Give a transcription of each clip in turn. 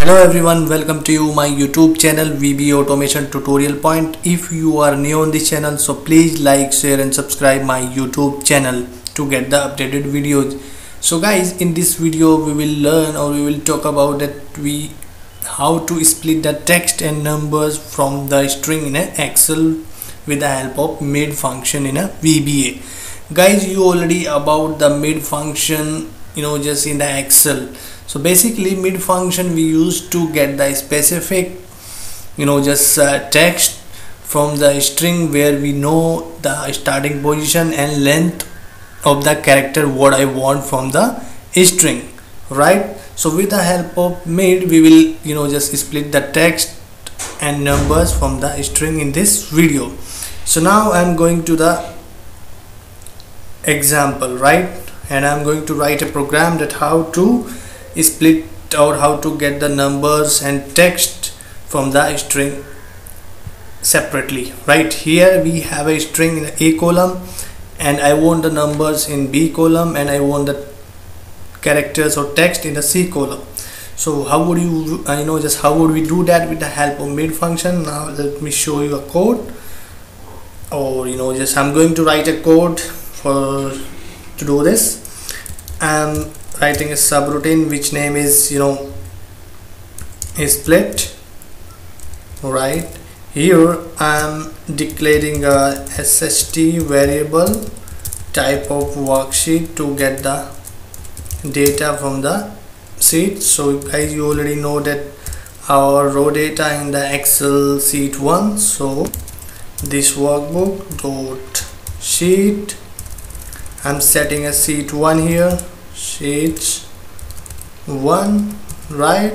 hello everyone welcome to you my youtube channel vb automation tutorial point. If you are new on this channel so please like share and subscribe my youtube channel to get the updated videos. So guys in this video we will learn or we will talk about that we how to split the text and numbers from the string in an excel with the help of mid function in a vba guys you already about the mid function you know just in the excel so basically mid function we use to get the specific you know just uh, text from the string where we know the starting position and length of the character what I want from the string right? So with the help of mid we will you know just split the text and numbers from the string in this video. So now I'm going to the example right? And I'm going to write a program that how to split out how to get the numbers and text from the string separately. Right here we have a string in a column and I want the numbers in B column and I want the characters or text in the C column. So how would you I know just how would we do that with the help of mid function? Now let me show you a code. Or you know just I'm going to write a code for to do this. I'm writing a subroutine which name is you know split right here I'm declaring a SHT variable type of worksheet to get the data from the sheet. So guys you already know that our raw data in the excel sheet 1 so this workbook dot sheet. I'm setting a sheet 1 here sheet 1 right.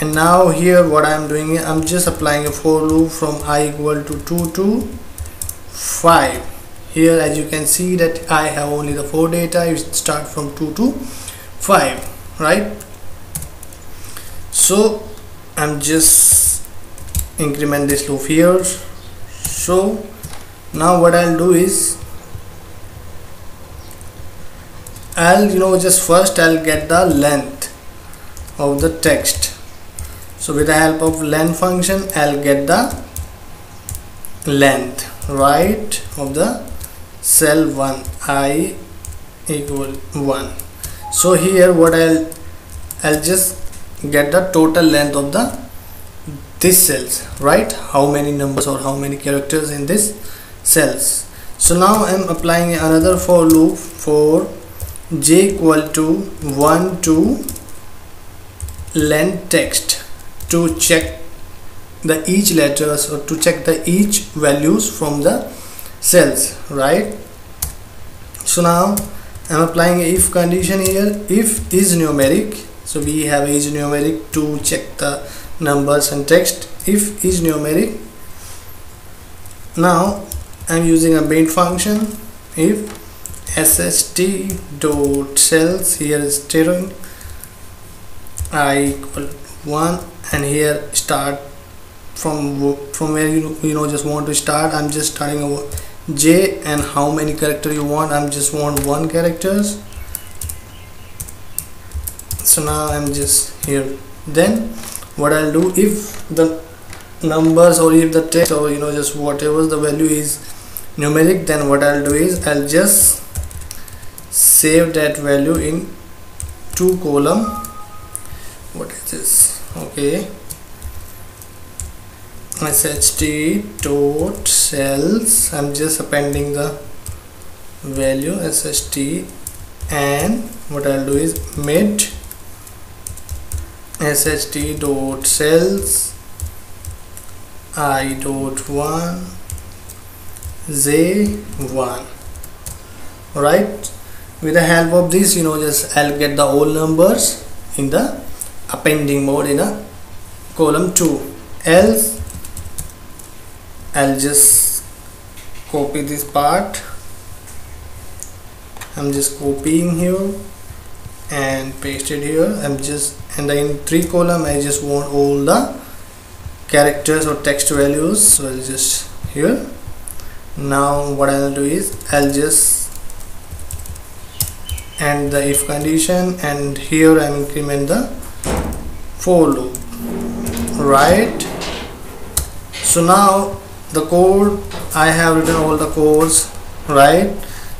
And now here what I'm doing I'm just applying a for loop from i equal to 2 to 5 here as you can see that I have only the 4 data. You start from 2 to 5 right? So I'm just increment this loop here. So now what I'll do is I'll you know just first I'll get the length of the text. So with the help of length function I'll get the length right of the cell 1 i equal 1 so here what I'll I'll just get the total length of the this cells right? How many numbers or how many characters in this cells? So now I'm applying another for loop for j equal to 1 to length text to check the each letters or to check the each values from the cells right? So now I'm applying if condition here. If is numeric so we have is numeric to check the numbers and text. If is numeric now I'm using a mid function. If sht dot cells here is steering i equal 1 and here start from from where you you know just want to start. I'm just starting over. J and how many character you want. I'm just want one characters. So now i'm just here. Then what i'll do if the numbers or if the text or you know just whatever the value is numeric then what i'll do is i'll just save that value in two column. What is this? Okay. Sht dot cells. I'm just appending the value sht and what i'll do is mid sht dot cells. I dot 1 z1 right with the help of this you know just I'll get the whole numbers in the appending mode in a column 2 else I'll just copy this part. I'm just copying here and paste it here. I'm just and in three column I just want all the characters or text values. So I'll just here. Now what I'll do is I'll just and the if condition and here I increment the for loop. Right? So now the code I have written all the codes right?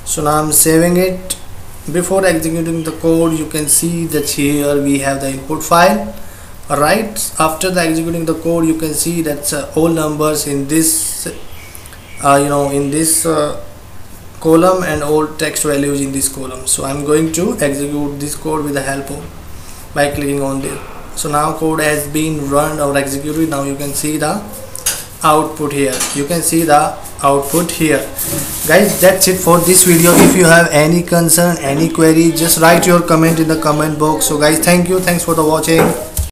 So now I'm saving it. Before executing the code you can see that here we have the input file. Right? After the executing the code you can see that uh, all numbers in this uh, you know in this uh, column and all text values in this column. So I'm going to execute this code with the help of by clicking on there so now code has been run or executed. Now you can see the output here. You can see the output here. Guys that's it for this video. If you have any concern any query just write your comment in the comment box. So guys thank you. Thanks for the watching